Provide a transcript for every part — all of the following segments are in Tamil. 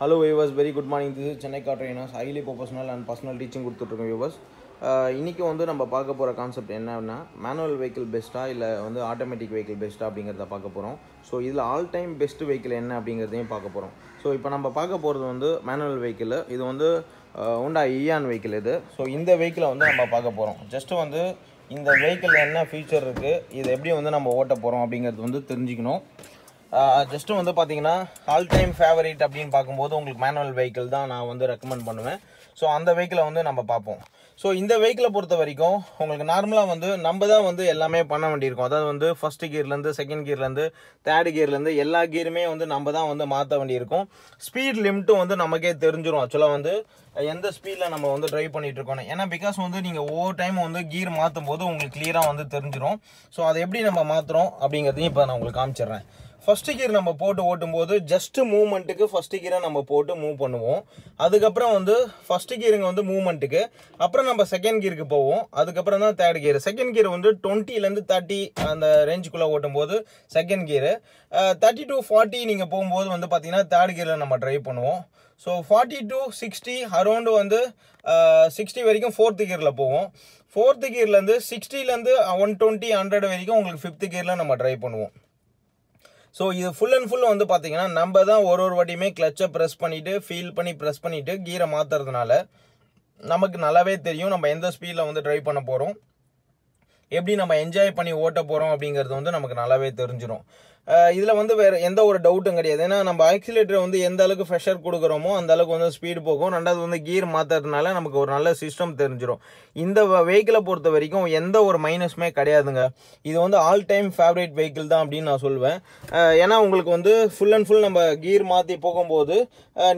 Hello viewers very good morning this Chennai car highly professional and personal teaching கொடுத்துட்ருக்கோம் வியூவர்ஸ் இன்றைக்கி வந்து நம்ம பார்க்க போகிற கான்செப்ட் என்னன்னா மேனுவல் வெஹிக்கிள் பெஸ்ட்டாக இல்லை வந்து ஆட்டோமேட்டிக் வெஹிக்கிள் பெஸ்ட்டாக அப்படிங்கிறத பார்க்க போகிறோம் ஸோ இதில் ஆல் டைம் பெஸ்ட் வெஹிக்கிள் என்ன அப்படிங்கிறதையும் பார்க்க போகிறோம் ஸோ இப்போ நம்ம பார்க்க போகிறது வந்து மேனுவல் வெஹிக்கிள் இது வந்து உண்டா இயான் வெஹிக்கிள் இது. ஸோ இந்த வெஹிக்கிளை வந்து நம்ம பார்க்க போகிறோம் ஜஸ்ட்டு வந்து இந்த வெஹிக்கிளில் என்ன ஃபீச்சர் இருக்குது இதை எப்படி வந்து நம்ம ஓட்ட போகிறோம் அப்படிங்கிறது வந்து தெரிஞ்சுக்கணும். ஜஸ்ட்டு வந்து பார்த்தீங்கன்னா ஆல் டைம் ஃபேவரேட் அப்படின்னு பார்க்கும்போது உங்களுக்கு மேனுவல் வெஹிக்கிள் தான் நான் வந்து ரெக்கமெண்ட் பண்ணுவேன். ஸோ அந்த வெஹிக்கிளை வந்து நம்ம பார்ப்போம். ஸோ இந்த வெஹிக்கிளை பொறுத்த வரைக்கும் உங்களுக்கு நார்மலாக வந்து நம்ம தான் வந்து எல்லாமே பண்ண வேண்டியிருக்கும். அதாவது வந்து ஃபஸ்ட்டு கியர்லேருந்து செகண்ட் கியர்லேருந்து தேர்ட் கியர்லேருந்து எல்லா கியருமே வந்து நம்ம தான் வந்து மாற்ற வேண்டியிருக்கும். ஸ்பீட் லிமிட்டும் வந்து நமக்கே தெரிஞ்சிடும் ஆக்சுவலாக வந்து எந்த ஸ்பீடில் நம்ம வந்து ட்ரைவ் பண்ணிகிட்டு இருக்கோம் ஏன்னா பிகாஸ் வந்து நீங்கள் ஒவ்வொரு டைம் வந்து கீர் மாற்றும் போது உங்களுக்கு கிளியராக வந்து தெரிஞ்சிடும் ஸோ அதை எப்படி நம்ம மாற்றுறோம் அப்படிங்கிறதையும் இப்போ நான் உங்களுக்கு காமிச்சிடுறேன். ஃபஸ்ட்டு கியர் நம்ம போட்டு ஓட்டும்போது ஜஸ்ட்டு மூமெண்ட்டுக்கு ஃபஸ்ட்டு கியரை நம்ம போட்டு மூவ் பண்ணுவோம். அதுக்கப்புறம் வந்து ஃபஸ்ட்டு கியருங்க வந்து மூமெண்ட்டுக்கு அப்புறம் நம்ம செகண்ட் கியருக்கு போவோம். அதுக்கப்புறம் தான் தேர்ட் கியர் செகண்ட் கியர் வந்து டுவெண்ட்டிலேருந்து தேர்ட்டி அந்த ரேஞ்சுக்குள்ளே ஓட்டும்போது second gear thirty to forty நீங்கள் போகும்போது வந்து பார்த்தீங்கன்னா தேர்ட் கியரில் நம்ம ட்ரைவ் பண்ணுவோம். So forty to sixty around வந்து சிக்ஸ்டி வரைக்கும் ஃபோர்த்து கியரில் போவோம். ஃபோர்த்து கியர்லேருந்து சிக்ஸ்டிலேருந்து ஒன் டுவெண்ட்டி ஹண்ட்ரட் வரைக்கும் உங்களுக்கு ஃபிஃப்த்து கியரில் நம்ம ட்ரைவ் பண்ணுவோம். ஸோ இது ஃபுல் அண்ட் ஃபுல் வந்து பார்த்தீங்கன்னா நம்ம தான் ஒரு ஒரு வாட்டியுமே கிளச்சை ப்ரெஸ் பண்ணிவிட்டு ஃபீல் பண்ணி ப்ரெஸ் பண்ணிவிட்டு கீரை மாற்றுறதுனால நமக்கு நல்லாவே தெரியும். நம்ம எந்த ஸ்பீடில் வந்து ட்ரைவ் பண்ண போகிறோம் எப்படி நம்ம என்ஜாய் பண்ணி ஓட்ட போகிறோம் அப்படிங்கிறது வந்து நமக்கு நல்லாவே தெரிஞ்சிடும் இதில் வந்து வேறு எந்த ஒரு டவுட்டும் கிடையாது. ஏன்னா நம்ம ஆக்சிலேட்டர் வந்து எந்த அளவுக்கு ஃப்ரெஷர் கொடுக்குறோமோ அந்த அளவுக்கு வந்து ஸ்பீடு போகும். ரெண்டாவது வந்து கீர் மாற்றுறதுனால நமக்கு ஒரு நல்ல சிஸ்டம் தெரிஞ்சிடும் இந்த வெஹிக்கிளை பொறுத்த வரைக்கும் எந்த ஒரு மைனஸுமே கிடையாதுங்க. இது வந்து ஆல் டைம் ஃபேவரேட் வெஹிக்கிள் தான் அப்படின்னு நான் சொல்லுவேன் ஏன்னா உங்களுக்கு வந்து ஃபுல் அண்ட் ஃபுல் நம்ம கீர் மாற்றி போகும்போது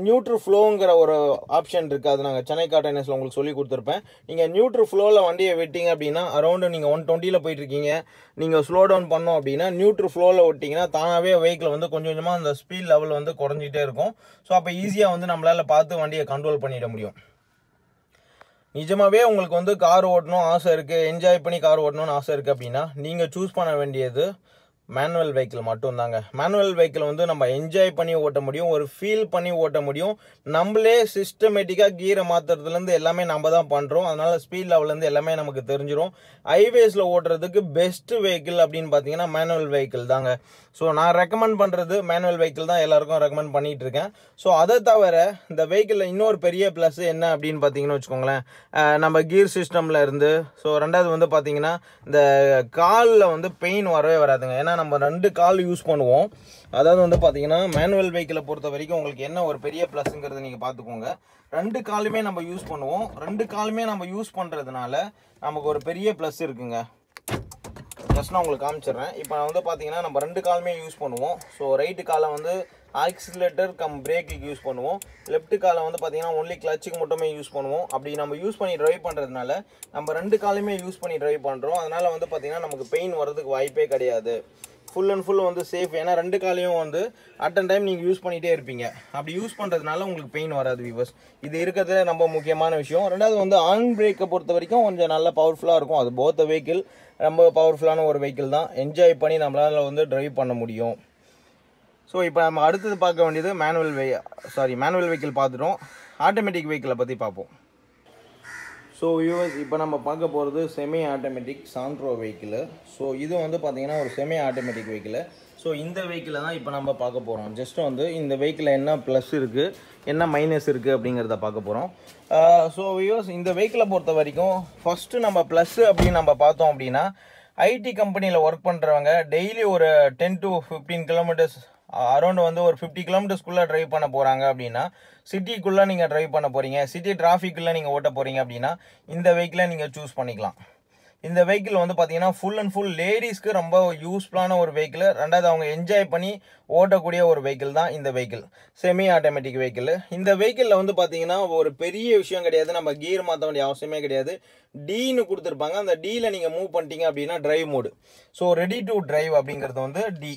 நியூட்ரு ஃப்ளோங்கிற ஒரு ஆப்ஷன் இருக்குது. அது நாங்கள் சென்னை காட்டனஸில் உங்களுக்கு சொல்லி கொடுத்துருப்பேன். நீங்கள் நியூட்ரு ஃப்ளோவில் வண்டியை விட்டீங்க அப்படின்னா அரௌண்டு நீங்கள் ஒன் டுவெண்ட்டியில் போயிட்டுருக்கீங்க நீங்கள் ஸ்லோ டவுன் பண்ணோம் அப்படின்னா நியூட்ரு ஃப்ளோவில் விட்டிங்கன்னா தானாகவே வெஹிக்கிள் வந்து கொஞ்சம் கொஞ்சமாக அந்த ஸ்பீட் லெவல் வந்து குறைஞ்சிட்டே இருக்கும். ஸோ அப்போ ஈஸியாக வந்து நம்மளால் பார்த்து வண்டியை கண்ட்ரோல் பண்ணிட முடியும். நிஜமாகவே உங்களுக்கு வந்து கார் ஓட்டணும் ஆசை இருக்குது என்ஜாய் பண்ணி கார் ஓட்டணும்னு ஆசை இருக்குது அப்படின்னா நீங்கள் சூஸ் பண்ண வேண்டியது மேனுவல் வெஹிக்கிள் மட்டும்தாங்க. மேனுவல் வெஹிக்கிள் வந்து நம்ம என்ஜாய் பண்ணி ஓட்ட முடியும் ஒரு ஃபீல் பண்ணி ஓட்ட முடியும். நம்மளே சிஸ்டமேட்டிக்காக கீரை மாற்றுறதுலேருந்து எல்லாமே நம்ம தான் பண்ணுறோம் அதனால் ஸ்பீட் லெவல்லேருந்து எல்லாமே நமக்கு தெரிஞ்சிடும் ஹைவேஸில் ஓட்டுறதுக்கு பெஸ்ட் வெஹிக்கிள் அப்படின்னு பார்த்தீங்கன்னா மேனுவல் வெஹிக்கிள் தாங்க. ஸோ நான் ரெக்கமெண்ட் பண்ணுறது மேனுவல் வெஹிக்கிள் தான் எல்லாருக்கும் ரெக்கமெண்ட் பண்ணிகிட்டு இருக்கேன் ஸோ அதை தவிர இந்த வெஹிக்கிளில் இன்னொரு பெரிய ப்ளஸ் என்ன அப்படின்னு பார்த்தீங்கன்னு வச்சுக்கோங்களேன். நம்ம கீர் சிஸ்டமில் இருந்து ஸோ ரெண்டாவது வந்து பார்த்தீங்கன்னா இந்த காலில் வந்து பெயின் வரவே வராதுங்க. ஏன்னா நம்ம ரெண்டு கால் யூஸ் பண்ணுவோம். அதாவது வந்து பார்த்தீங்கன்னா மேனுவல் பைக்கில் பொறுத்த வரைக்கும் உங்களுக்கு என்ன ஒரு பெரிய ப்ளஸ்ங்கிறத நீங்கள் பார்த்துக்கோங்க ரெண்டு காலுமே நம்ம யூஸ் பண்ணுவோம். ரெண்டு காலுமே நம்ம யூஸ் பண்ணுறதுனால நமக்கு ஒரு பெரிய ப்ளஸ் இருக்குங்க. ஜஸ்ட் நான் உங்களுக்கு காமிச்சிடுறேன். இப்போ நான் வந்து பார்த்தீங்கன்னா நம்ம ரெண்டு காலுமே யூஸ் பண்ணுவோம். ஸோ ரைட்டு காலை வந்து ஆக்சிலேட்டர் கம் பிரேக்குக்கு யூஸ் பண்ணுவோம். லெஃப்ட் காலை வந்து பார்த்தீங்கன்னா ஒன்லி கிளச்சுக்கு மட்டுமே யூஸ் பண்ணுவோம். அப்படி நம்ம யூஸ் பண்ணி ட்ரைவ் பண்ணுறதுனால நம்ம ரெண்டு காலையுமே யூஸ் பண்ணி ட்ரைவ் பண்ணுறோம் அதனால் வந்து பார்த்தீங்கன்னா நமக்கு பெயின் வர்றதுக்கு வாய்ப்பே கிடையாது. ஃபுல் அண்ட் ஃபுல் வந்து சேஃப் ஏன்னா ரெண்டு காலையும் வந்து அட் அன் டைம் நீங்கள் யூஸ் பண்ணிகிட்டே இருப்பீங்க. அப்படி யூஸ் பண்ணுறதுனால உங்களுக்கு பெயின் வராது விவர்ஸ் இது இருக்கிறதுல ரொம்ப முக்கியமான விஷயம். ரெண்டாவது வந்து ஆன் பிரேக்கை பொறுத்த வரைக்கும் கொஞ்சம் நல்ல பவர்ஃபுல்லாக இருக்கும். அது போத்த வெஹிக்கிள் ரொம்ப பவர்ஃபுல்லான ஒரு வெஹிக்கிள் தான். என்ஜாய் பண்ணி நம்மளால் வந்து ட்ரைவ் பண்ண முடியும். ஸோ இப்போ நம்ம அடுத்தது பார்க்க வேண்டியது மேனுவல் வெ சாரி மேனுவல் வெஹிக்கிள் பார்த்துட்டோம். ஆட்டோமேட்டிக் வெஹிக்கிளை பற்றி பார்ப்போம். ஸோ யூஎஸ் இப்போ நம்ம பார்க்க போகிறது semi automatic Santro vehicle so இது வந்து பார்த்திங்கன்னா ஒரு செமி ஆட்டோமேட்டிக் வெஹிக்கிள் ஸோ இந்த வெஹிக்கிளை தான் இப்போ நம்ம பார்க்க போகிறோம் ஜஸ்ட் வந்து இந்த வெஹிக்கிளில் என்ன ப்ளஸ் இருக்குது என்ன மைனஸ் இருக்குது அப்படிங்கிறத பார்க்க போகிறோம் ஸோ யூஎஸ் இந்த வெஹிக்கிளை பொறுத்த வரைக்கும் ஃபஸ்ட்டு நம்ம ப்ளஸ்ஸு அப்படின்னு நம்ம பார்த்தோம் அப்படின்னா ஐடி கம்பெனியில் ஒர்க் பண்ணுறவங்க டெய்லி ஒரு ten to fifteen kilometres around வந்து ஒரு ஃபிஃப்டி கிலோமீட்டர்ஸ்க்குள்ளே ட்ரைவ் பண்ண போகிறாங்க அப்படின்னா சிட்டிக்குள்ளே நீங்கள் ட்ரைவ் பண்ண போகிறீங்க சிட்டி டிராஃபிக்குள்ளே நீங்கள் ஓட்ட போகிறீங்க அப்படின்னா இந்த வெஹிக்கிளை நீங்கள் சூஸ் பண்ணிக்கலாம். இந்த வெஹிக்கிள் வந்து பார்த்தீங்கன்னா ஃபுல் அண்ட் ஃபுல் லேடிஸ்க்கு ரொம்ப யூஸ்ஃபுல்லான ஒரு வெஹிக்கிள் ரெண்டாவது அவங்க என்ஜாய் பண்ணி ஓட்டக்கூடிய ஒரு வெஹிக்கிள் தான் இந்த வெஹிக்கிள் செமி ஆட்டோமேட்டிக் வெஹிக்கிள் இந்த வெஹிக்கிளில் வந்து பார்த்தீங்கன்னா ஒரு பெரிய விஷயம் கிடையாது. நம்ம கீர் மாற்ற வேண்டிய அவசியமே கிடையாது. டீன்னு கொடுத்துருப்பாங்க. அந்த டீயில் நீங்கள் மூவ் பண்ணிட்டீங்க அப்படின்னா drive mode so ready to drive அப்படிங்கிறது வந்து டி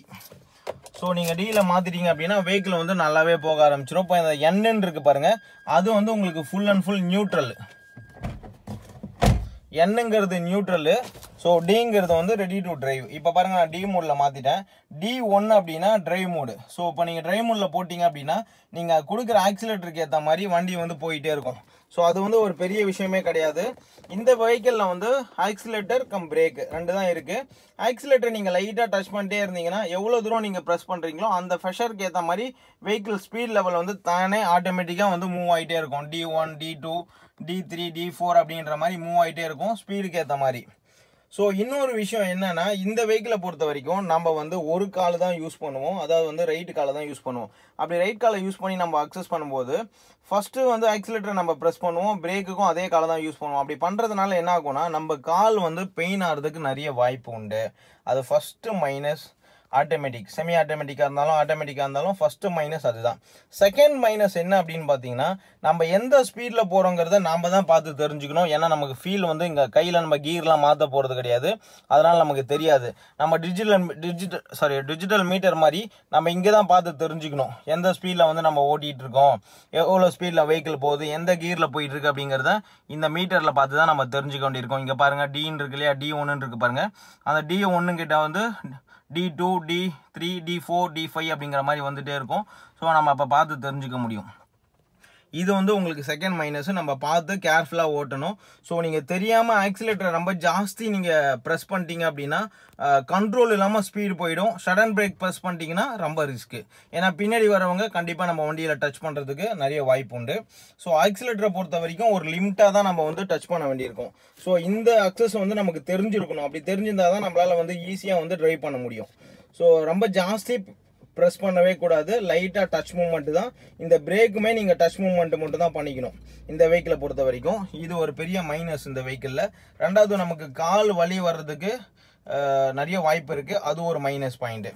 ஸோ நீங்கள் டீயில் மாற்றிட்டீங்க அப்படின்னா வெஹிக்கிள் வந்து நல்லாவே போக ஆரம்பிச்சிடும் இப்போ இந்த எண்ணென்னு இருக்குது பாருங்கள் அது வந்து உங்களுக்கு ஃபுல் அண்ட் ஃபுல் நியூட்ரல் என்னங்கிறது நியூட்ரலு ஸோ டிங்கிறது வந்து ரெடி டு டிரைவ் இப்போ பாருங்கள் நான் டி மூடில் மாற்றிட்டேன் டி ஒன் அப்படின்னா டிரைவ் மூடு ஸோ இப்போ நீங்கள் டிரைவ் மூடில் போட்டிங்க அப்படின்னா நீங்கள் கொடுக்குற ஆக்சிலேட்டருக்கு ஏற்ற மாதிரி வண்டி வந்து போயிட்டே இருக்கும். ஸோ அது வந்து ஒரு பெரிய விஷயமே கிடையாது. இந்த வெஹிக்கிளில் வந்து ஆக்சிலேட்டர் கம் பிரேக் ரெண்டு தான் இருக்குது ஆக்சிலேட்டர் நீங்கள் லைட்டாக டச் பண்ணிட்டே இருந்தீங்கன்னா எவ்வளோ தூரம் நீங்கள் ப்ரெஸ் பண்ணுறீங்களோ அந்த ப்ரெஷருக்கு ஏற்ற மாதிரி வெஹிக்கிள் ஸ்பீட் லெவல் வந்து தானே ஆட்டோமேட்டிக்காக வந்து மூவ் ஆகிட்டே இருக்கும். D one D two D three D four அப்படின்ற மாதிரி மூவ் ஆகிட்டே இருக்கும். ஸ்பீடுக்கு ஏற்ற மாதிரி. ஸோ இன்னொரு விஷயம் என்னென்னா இந்த வெஹிக்கிளை பொறுத்த வரைக்கும் நம்ம வந்து ஒரு கால் தான் யூஸ் பண்ணுவோம். அதாவது வந்து ரைட் காலை தான் யூஸ் பண்ணுவோம். அப்படி ரைட் காலை யூஸ் பண்ணி நம்ம அக்சஸ் பண்ணும்போது ஃபஸ்ட்டு வந்து ஆக்சிலேட்டரை நம்ம ப்ரெஸ் பண்ணுவோம். பிரேக்குக்கும் அதே காலை தான் யூஸ் பண்ணுவோம். அப்படி பண்ணுறதுனால என்ன ஆகும்னா நம்ம கால் வந்து பெயின் ஆகிறதுக்கு நிறைய வாய்ப்பு உண்டு. அது ஃபஸ்ட்டு மைனஸ் ஆட்டோமேட்டிக் செமி ஆட்டோமேட்டிக்காக இருந்தாலும் ஆட்டோமேட்டிக்காக இருந்தாலும் ஃபஸ்ட்டு மைனஸ் அதுதான். செகண்ட் மைனஸ் என்ன அப்படின்னு பார்த்தீங்கன்னா நம்ம எந்த ஸ்பீடில் போகிறோங்கிறத நாம் தான் பார்த்து தெரிஞ்சுக்கணும். ஏன்னா நமக்கு ஃபீல் வந்து இங்கே கையில் நம்ம கீர்லாம் மாற்ற போகிறது கிடையாது. அதனால் நமக்கு தெரியாது. நம்ம digital digital sorry digital meter மாதிரி நம்ம இங்கே தான் பார்த்து தெரிஞ்சுக்கணும். எந்த ஸ்பீடில் வந்து நம்ம ஓட்டிகிட்டு இருக்கோம்? எவ்வளோ ஸ்பீடில் வெஹிக்கிள் போகுது? எந்த கீரில் போயிட்டுருக்கு அப்படிங்கிறத இந்த மீட்டரில் பார்த்து தான் நம்ம தெரிஞ்சுக்க வேண்டியிருக்கோம். இங்கே பாருங்கள் டின்னு இருக்கு இல்லையா? டி ஒன்றுன்னு இருக்குது பாருங்கள் அந்த டி ஒன்று கிட்ட வந்து D two D three D four D five அப்படிங்கிற மாதிரி வந்துகிட்டே இருக்கும். ஸோ நம்ம அப்போ பார்த்து தெரிஞ்சுக்க முடியும். இது வந்து உங்களுக்கு செகண்ட் மைனஸ் நம்ம பார்த்து கேர்ஃபுல்லாக ஓட்டணும். ஸோ நீங்கள் தெரியாமல் ஆக்சிலேட்டரை ரொம்ப ஜாஸ்தி நீங்கள் ப்ரெஸ் பண்ணிட்டீங்க அப்படின்னா கண்ட்ரோல் இல்லாமல் ஸ்பீடு போயிடும். சடன் பிரேக் ப்ரெஸ் பண்ணிட்டீங்கன்னா ரொம்ப ரிஸ்க்கு ஏன்னா பின்னாடி வரவங்க கண்டிப்பாக நம்ம வண்டியில் டச் பண்ணுறதுக்கு நிறைய வாய்ப்பு உண்டு. ஸோ ஆக்சிலேட்டரை பொறுத்த வரைக்கும் ஒரு லிமிட்டாக தான் நம்ம வந்து டச் பண்ண வேண்டியிருக்கும். ஸோ இந்த அக்சஸ் வந்து நமக்கு தெரிஞ்சிருக்கணும். அப்படி தெரிஞ்சிருந்தால் தான் நம்மளால் வந்து ஈஸியாக வந்து ட்ரைவ் பண்ண முடியும். ஸோ ரொம்ப ஜாஸ்தி ப்ரெஸ் பண்ணவே கூடாது. லைட்டாக டச் மூமெண்ட் தான். இந்த பிரேக்குமே நீங்கள் டச் மூமெண்ட் மட்டும் தான் பண்ணிக்கணும். இந்த வெஹிக்கிளை பொறுத்த வரைக்கும் இது ஒரு பெரிய மைனஸ் இந்த வெஹிக்கிளில் ரெண்டாவது நமக்கு கால் வலி வர்றதுக்கு நிறைய வாய்ப்பு இருக்குது அது ஒரு மைனஸ் பாயிண்ட்டு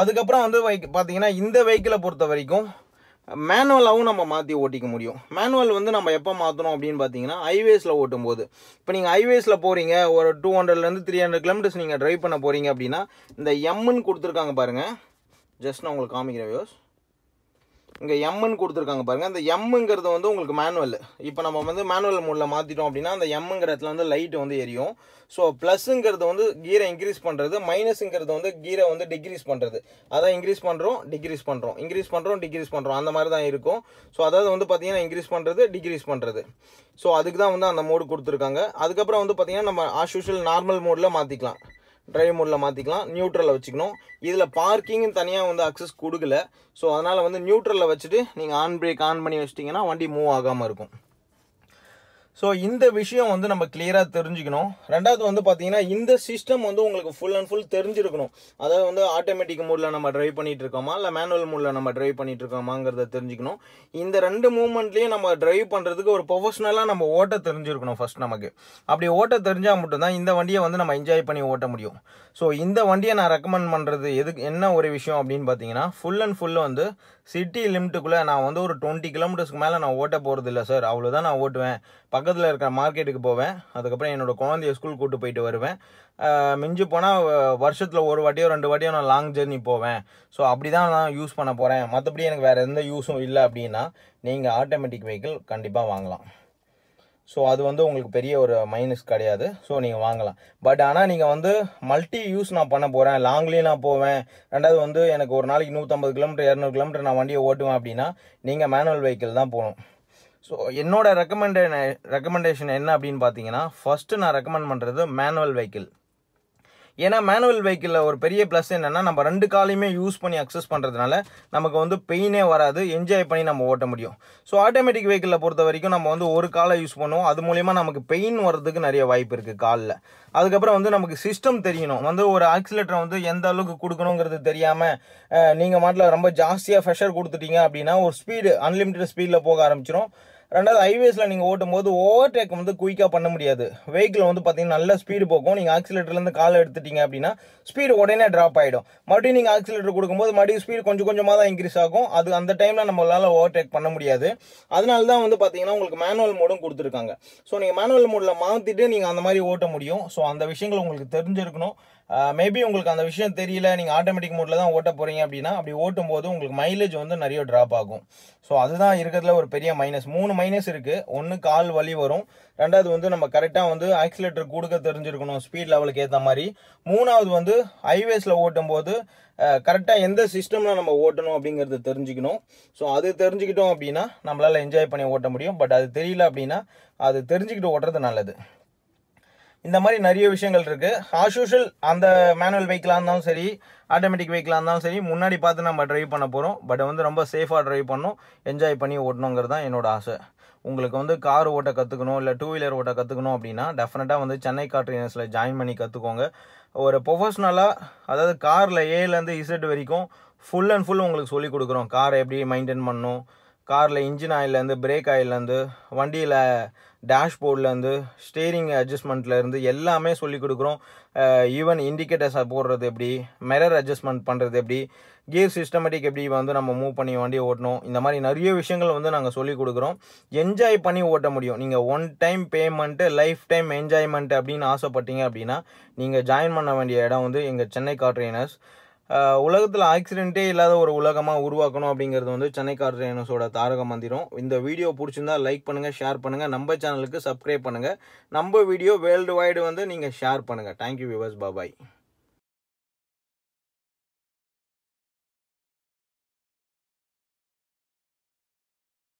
அதுக்கப்புறம் வந்து வைக் பார்த்தீங்கன்னா இந்த வெஹிக்கிளை பொறுத்த வரைக்கும் மேனுவலாகவும் நம்ம மாற்றி ஓட்டிக்க முடியும். மேனுவல் வந்து நம்ம எப்போ மாற்றணும் அப்படின்னு பார்த்தீங்கன்னா ஹைவேஸில் ஓட்டும் போது இப்போ நீங்கள் ஹைவேஸில் போகிறீங்க ஒரு டூ ஹண்ட்ரட்லேருந்து த்ரீ ஹண்ட்ரட் கிலோமீட்டர்ஸ் நீங்கள் ட்ரைவ் பண்ண போகிறீங்க அப்படின்னா இந்த எம்முன்னு கொடுத்துருக்காங்க பாருங்கள் ஜஸ்ட் நான் உங்களுக்கு காமிக்கிறேன் வியூஸ் இங்கே எம்முன்னு கொடுத்துருக்காங்க பாருங்கள் அந்த எம்முங்கிறது வந்து உங்களுக்கு மேனுவல் இப்போ நம்ம வந்து மேனுவல் மோடில் மாற்றிட்டோம் அப்படின்னா அந்த எம்முங்கிற இடத்துல வந்து லைட் வந்து எரியும். ஸோ ப்ளஸ்ஸுங்கிறது வந்து கீரை இன்க்ரீஸ் பண்ணுறது மைனஸுங்கிறது வந்து கீரை வந்து டிக்ரீஸ் பண்ணுறது அதான் இன்க்ரீஸ் பண்ணுறோம் டிக்ரீஸ் பண்ணுறோம் இன்க்ரீஸ் பண்ணுறோம் டிக்ரீஸ் பண்ணுறோம் அந்த மாதிரி தான் இருக்கும். ஸோ அதாவது வந்து பார்த்தீங்கன்னா இன்க்ரீஸ் பண்ணுறது டிக்ரீஸ் பண்ணுறது ஸோ அதுக்கு தான் வந்து அந்த மோடு கொடுத்துருக்காங்க. அதுக்கப்புறம் வந்து பார்த்திங்கன்னா நம்ம ஆஸ் யூஷுவல் நார்மல் மோடில் மாற்றிக்கலாம் டிரைவ் மோடில் மாற்றிக்கலாம் நியூட்ரலில் வச்சுக்கணும். இதில் பார்க்கிங்கும் தனியாக வந்து அக்சஸ் கொடுக்கல. ஸோ அதனால் வந்து நியூட்ரலில் வச்சுட்டு நீங்கள் ஆன் பிரேக் ஆன் பண்ணி வச்சிட்டிங்கன்னா வண்டி மூவ் ஆகாமல் இருக்கும். ஸோ இந்த விஷயம் வந்து நம்ம கிளியராக தெரிஞ்சுக்கணும். ரெண்டாவது வந்து பார்த்தீங்கன்னா இந்த சிஸ்டம் வந்து உங்களுக்கு ஃபுல் அண்ட் ஃபுல் தெரிஞ்சிருக்கணும். அதாவது வந்து ஆட்டோமேட்டிக் மூடில் நம்ம ட்ரைவ் பண்ணிட்டு இருக்கோமா? இல்லை மேனுவல் மூடில் நம்ம ட்ரைவ் பண்ணிட்டு இருக்கோமாங்கிறத தெரிஞ்சுக்கணும். இந்த ரெண்டு மூமெண்ட்லேயும் நம்ம ட்ரைவ் பண்ணுறதுக்கு ஒரு ப்ரொஃபஷனலாக நம்ம ஓட்ட தெரிஞ்சிருக்கணும் ஃபர்ஸ்ட் நமக்கு. அப்படி ஓட்ட தெரிஞ்சால் மட்டும்தான் இந்த வண்டியை வந்து நம்ம என்ஜாய் பண்ணி ஓட்ட முடியும். ஸோ இந்த வண்டியை நான் ரெக்கமெண்ட் பண்ணுறது எதுக்கு என்ன ஒரு விஷயம் அப்படின்னு பார்த்தீங்கன்னா ஃபுல் அண்ட் ஃபுல் வந்து சிட்டி லிமிட்டுக்குள்ளே நான் வந்து ஒரு டுவெண்ட்டி கிலோமீட்டர்ஸ்க்கு மேலே நான் ஓட்ட போகிறது இல்லை சார். அவ்வளோதான் நான் ஓட்டுவேன். பக்கத்தில் இருக்கிற மார்க்கெட்டுக்கு போவேன். அதுக்கப்புறம் என்னோடய குழந்தைய ஸ்கூல் கூப்பிட்டு போயிட்டு வருவேன். மிஞ்சி போனால் வருஷத்தில் ஒரு வாட்டியோ ரெண்டு வாட்டியோ நான் லாங் ஜேர்னி போவேன். ஸோ அப்படி தான் நான் யூஸ் பண்ண போகிறேன் மற்றபடி எனக்கு வேறு எந்த யூஸும் இல்லை அப்படின்னா நீங்கள் ஆட்டோமேட்டிக் வெஹிக்கிள் கண்டிப்பாக வாங்கலாம். ஸோ அது வந்து உங்களுக்கு பெரிய ஒரு மைனஸ் கிடையாது. ஸோ நீங்கள் வாங்கலாம். பட் ஆனால் நீங்கள் வந்து மல்டி யூஸ் நான் பண்ண போகிறேன் லாங்லேயும் நான் போவேன். ரெண்டாவது வந்து எனக்கு ஒரு நாளைக்கு நூற்றம்பது கிலோமீட்டர் இரநூறு கிலோமீட்டர் நான் வண்டியை ஓட்டுவேன் அப்படின்னா நீங்கள் மேனுவல் வெஹிக்கிள் தான் போகணும். ஸோ என்னோட ரெக்கமெண்டே ரெக்கமெண்டேஷன் என்ன அப்படின்னு பார்த்தீங்கன்னா ஃபஸ்ட்டு நான் ரெக்கமெண்ட் பண்ணுறது மேனுவல் வெஹிக்கிள் ஏன்னா மேனுவல் வெஹிக்கிளில் ஒரு பெரிய ப்ளஸ் என்னென்னா நம்ம ரெண்டு காலையுமே யூஸ் பண்ணி அக்சஸ் பண்ணுறதுனால நமக்கு வந்து பெயினே வராது என்ஜாய் பண்ணி நம்ம ஓட்ட முடியும். ஸோ ஆட்டோமேட்டிக் வெஹிக்கிளில் பொறுத்த வரைக்கும் நம்ம வந்து ஒரு காலை யூஸ் பண்ணுவோம். அது மூலிமா நமக்கு பெயின் வர்றதுக்கு நிறைய வாய்ப்பு இருக்குது காலில். அதுக்கப்புறம் வந்து நமக்கு சிஸ்டம் தெரியணும். வந்து ஒரு ஆக்சிலேட்டரை வந்து எந்த அளவுக்கு கொடுக்கணுங்கிறது தெரியாமல் நீங்கள் மாட்டில் ரொம்ப ஜாஸ்தியாக ஃப்ரெஷர் கொடுத்துட்டீங்க அப்படின்னா ஒரு ஸ்பீடு அன்லிமிட்டட் ஸ்பீடில் போக ஆரம்பிச்சிடும் ரெண்டாவது ஹைவேஸில் நீங்கள் ஓட்டும் போது ஓவர்டேக் வந்து குயிக்காக பண்ண முடியாது. வெஹிக்கிள் வந்து பார்த்தீங்கன்னா நல்ல ஸ்பீடு போகும். நீங்கள் ஆக்சிலேட்டர்லேருந்து காலை எடுத்துட்டீங்க அப்படின்னா ஸ்பீடு உடனே ட்ராப் ஆகிடும் மறுபடியும் நீங்கள் ஆக்சிலேட்டர் கொடுக்கும்போது மறுபடியும் ஸ்பீடு கொஞ்சம் கொஞ்சமாக தான் இன்க்ரீஸ் ஆகும். அது அந்த டைமில் நம்மளால் ஓவர்டேக் பண்ண முடியாது. அதனால தான் வந்து பார்த்தீங்கன்னா உங்களுக்கு மேனுவல் மோடும் கொடுத்துருக்காங்க. ஸோ நீங்கள் மேனுவல் மோடில் மாற்றிட்டு நீங்கள் அந்த மாதிரி ஓட்ட முடியும். ஸோ அந்த விஷயங்கள் உங்களுக்கு தெரிஞ்சிருக்கணும். மேபி உங்களுக்கு அந்த விஷயம் தெரியல நீங்கள் ஆட்டோமேட்டிக் மோட்டில் தான் ஓட்ட போகிறீங்க அப்படின்னா அப்படி ஓட்டும் போது உங்களுக்கு மைலேஜ் வந்து நிறைய ட்ராப் ஆகும். ஸோ அதுதான் இருக்கிறதுல ஒரு பெரிய மைனஸ் மூணு மைனஸ் இருக்குது ஒன்று கால் வலி வரும். ரெண்டாவது வந்து நம்ம கரெக்டாக வந்து ஆக்சிலேட்டர் கொடுக்க தெரிஞ்சிருக்கணும் ஸ்பீட் லெவலுக்கு ஏற்ற மாதிரி. மூணாவது வந்து ஹைவேஸில் ஓட்டும் போது கரெக்டாக எந்த சிஸ்டமில் நம்ம ஓட்டணும் அப்படிங்கிறது தெரிஞ்சுக்கணும். ஸோ அது தெரிஞ்சுக்கிட்டோம் அப்படின்னா நம்மளால் என்ஜாய் பண்ணி ஓட்ட முடியும். பட் அது தெரியல அப்படின்னா அது தெரிஞ்சுக்கிட்டு ஓட்டுறது நல்லது. இந்த மாதிரி நிறைய விஷயங்கள் இருக்குது ஆஸ் யூஷுவல் அந்த மேனுவல் வெஹிக்கிளாக இருந்தாலும் சரி ஆட்டோமேட்டிக் வெஹிக்கிளாக இருந்தாலும் சரி முன்னாடி பார்த்து நம்ம ட்ரைவ் பண்ண போகிறோம் பட் வந்து ரொம்ப சேஃபாக ட்ரைவ் பண்ணணும். என்ஜாய் பண்ணி ஓட்டணுங்கிறது தான் என்னோட ஆசை. உங்களுக்கு வந்து கார் ஓட்ட கற்றுக்கணும் இல்லை டூ வீலர் ஓட்ட கற்றுக்கணும் அப்படின்னா டெஃபினட்டாக வந்து சென்னை கார் ட்ரைனர்ஸில் ஜாயின் பண்ணி கற்றுக்கோங்க ஒரு ப்ரொஃபஷ்னலாக அதாவது காரில் ஏலேருந்து இசட் வரைக்கும் ஃபுல் அண்ட் ஃபுல் உங்களுக்கு சொல்லிக் கொடுக்குறோம். காரை எப்படி மெயின்டைன் பண்ணணும்? காரில் இன்ஜின் ஆயிலேருந்து பிரேக் ஆயிலேருந்து வண்டியில் டேஷ்போர்ட்லேருந்து ஸ்டேரிங் அட்ஜஸ்ட்மெண்ட்லேருந்து எல்லாமே சொல்லி கொடுக்குறோம். ஈவன் இண்டிகேட்டர்ஸை போடுறது எப்படி மிரர் அட்ஜஸ்ட்மெண்ட் பண்ணுறது எப்படி கியர் சிஸ்டமேட்டிக் எப்படி வந்து நம்ம மூவ் பண்ணி வண்டியை ஓட்டணும் இந்த மாதிரி நிறைய விஷயங்கள் வந்து நாங்கள் சொல்லிக் கொடுக்குறோம். என்ஜாய் பண்ணி ஓட்ட முடியும். நீங்கள் one time payment lifetime enjoyment அப்படின்னு ஆசைப்பட்டீங்க அப்படின்னா நீங்கள் ஜாயின் பண்ண வேண்டிய இடம் வந்து எங்கள் சென்னை கார் ட்ரெயினர்ஸ் உலகத்தில் ஆக்சிடென்ட்டே இல்லாத ஒரு உலகமாக உருவாக்கணும் அப்படிங்கிறது வந்து சென்னை கார் தாரக மந்திரம். இந்த வீடியோ பிடிச்சிருந்தா லைக் பண்ணுங்கள் ஷேர் பண்ணுங்கள் நம்ம சேனலுக்கு சப்ஸ்கிரைப் பண்ணுங்கள் நம்ம வீடியோ வேர்ல்டு வைடு வந்து நீங்கள் ஷேர் பண்ணுங்கள் தேங்க்யூ வியூவர்ஸ் பாபாய்